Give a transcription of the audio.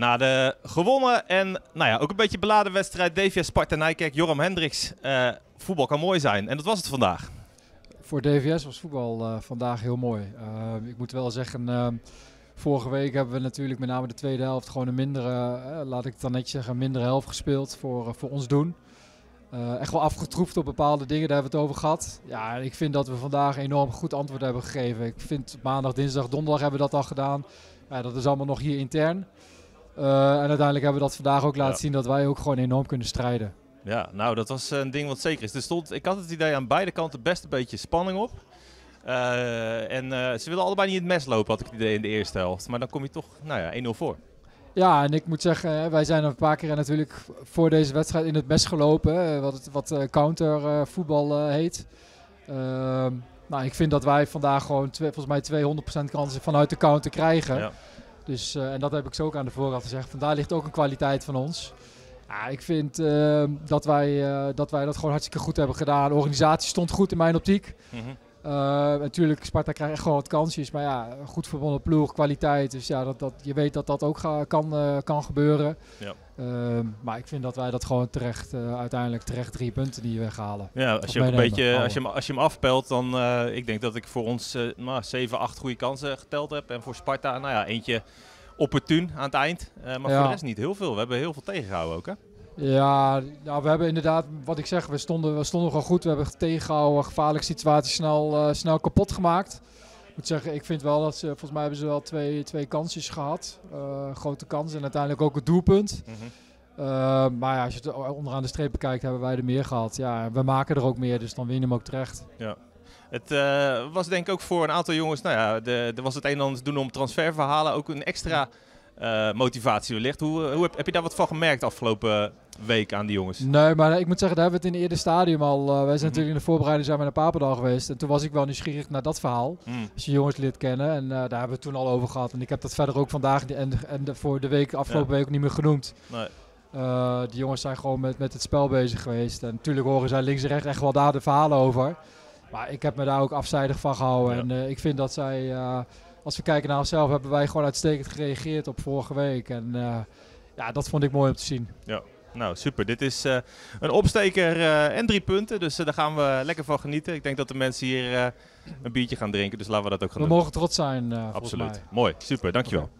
Na de gewonnen en nou ja, ook een beetje beladen wedstrijd DVS Sparta Nijkerk, Joram Hendricks. eh, voetbal kan mooi zijn en dat was het vandaag. Voor DVS was voetbal eh, vandaag heel mooi. Eh, ik moet wel zeggen, vorige week hebben we natuurlijk met name de tweede helft gewoon een mindere, laat ik het dan netjes zeggen, mindere helft gespeeld voor, voor ons doen. Echt wel afgetroefd op bepaalde dingen, daar hebben we het over gehad. Ja, ik vind dat we vandaag enorm goed antwoord hebben gegeven. Ik vind maandag, dinsdag, donderdag hebben we dat al gedaan. Dat is allemaal nog hier intern. Eh, en uiteindelijk hebben we dat vandaag ook laten Ja. zien dat wij ook gewoon enorm kunnen strijden. Ja, nou dat was een ding wat zeker is. Er stond, ik had het idee aan beide kanten best een beetje spanning op. Eh, en eh, ze willen allebei niet in het mes lopen, had ik het idee in de eerste helft. Maar dan kom je toch, nou ja, 1-0 voor. Ja, en ik moet zeggen, wij zijn een paar keer natuurlijk voor deze wedstrijd in het mes gelopen. Wat, wat counter voetbal eh, heet. Ehm, nou, ik vind dat wij vandaag gewoon twee, volgens mij 200% kansen vanuit de counter krijgen. Ja. Dus, eh, en dat heb ik zo ook aan de voorkant gezegd. Vandaar ligt ook een kwaliteit van ons. Ja, ik vind ehm, dat, wij, eh, dat wij dat gewoon hartstikke goed hebben gedaan. De organisatie stond goed in mijn optiek. Mhm. Eh, natuurlijk, Sparta krijgt echt gewoon wat kansjes. Maar ja, goed verbonden ploeg, kwaliteit. Dus ja, dat, dat, je weet dat dat ook ga- kan, eh, kan gebeuren. Ja. Ehm, maar ik vind dat wij dat gewoon terecht, eh, uiteindelijk terecht drie punten die weghalen. Ja, als je, ook een beetje, als, je hem, als je hem afpelt, dan uh, ik denk dat ik voor ons uh, nou, 7, 8 goede kansen geteld heb. En voor Sparta, nou ja, eentje opportun aan het eind. Uh, maar Ja. voor de rest niet heel veel. We hebben heel veel tegengehouden ook, hè? Ja, nou, we hebben inderdaad, wat ik zeg, we stonden, we stonden gewoon goed. We hebben tegengehouden, gevaarlijke situaties snel, eh, snel kapot gemaakt. Ik moet zeggen, ik vind wel dat ze, volgens mij hebben ze wel twee, twee kansjes gehad. Eh, grote kansen en uiteindelijk ook het doelpunt. Mhm. Uh, maar ja, als je het onderaan de streep bekijkt, hebben wij er meer gehad. Ja, we maken er ook meer, dus dan win je hem ook terecht. Ja. Het uh, was denk ik ook voor een aantal jongens, nou ja, er was het een en ander doen om transferverhalen. Ook een extra motivatie wellicht. Hoe, hoe heb, heb, je daar wat van gemerkt afgelopen week aan die jongens? Nee, maar ik moet zeggen, daar hebben we het in het eerder stadium al. Uh, wij zijn mm -hmm. natuurlijk in de voorbereiding zijn we naar Papendal geweest. En toen was ik wel nieuwsgierig naar dat verhaal. Mm. Als je jongens leert kennen. En uh, daar hebben we het toen al over gehad. En ik heb dat verder ook vandaag en, en de, voor de week, afgelopen ja. week ook niet meer genoemd. Nee. Uh, die jongens zijn gewoon met, met het spel bezig geweest. En natuurlijk horen zij links en rechts echt wel daar de verhalen over. Maar ik heb me daar ook afzijdig van gehouden. Ja. En ik vind dat zij, als we kijken naar onszelf, hebben wij gewoon uitstekend gereageerd op vorige week. En ja, dat vond ik mooi om te zien. Ja. Nou, super. Dit is uh, een opsteker uh, en drie punten. Dus uh, daar gaan we lekker van genieten. Ik denk dat de mensen hier een biertje gaan drinken. Dus laten we dat ook gaan we doen. mogen trots zijn. Absoluut. Mooi. Super. Dankjewel. Okay.